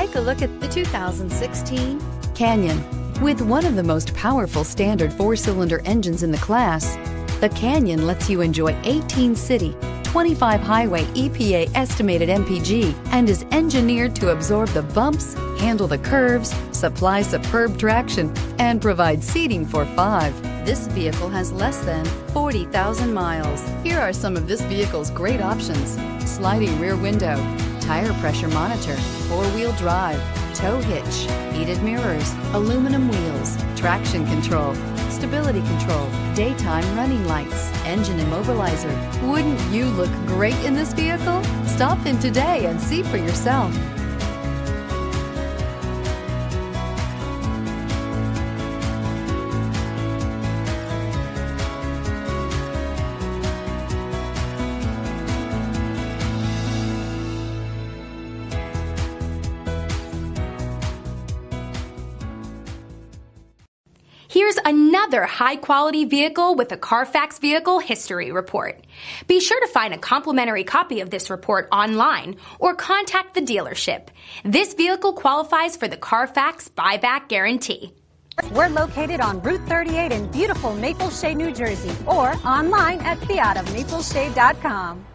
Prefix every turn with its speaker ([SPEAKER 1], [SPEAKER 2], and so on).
[SPEAKER 1] Take a look at the 2016 Canyon. With one of the most powerful standard four-cylinder engines in the class, the Canyon lets you enjoy 18 city, 25 highway EPA estimated MPG and is engineered to absorb the bumps, handle the curves, supply superb traction, and provide seating for five. This vehicle has less than 40,000 miles. Here are some of this vehicle's great options. Sliding rear window, tire pressure monitor, four-wheel drive, tow hitch, heated mirrors, aluminum wheels, traction control, stability control, daytime running lights, engine immobilizer. Wouldn't you look great in this vehicle? Stop in today and see for yourself.
[SPEAKER 2] Here's another high quality vehicle with a Carfax Vehicle History Report. Be sure to find a complimentary copy of this report online or contact the dealership. This vehicle qualifies for the Carfax Buyback Guarantee.
[SPEAKER 3] We're located on Route 38 in beautiful Maple Shade, New Jersey, or online at fiatofmapleshade.com.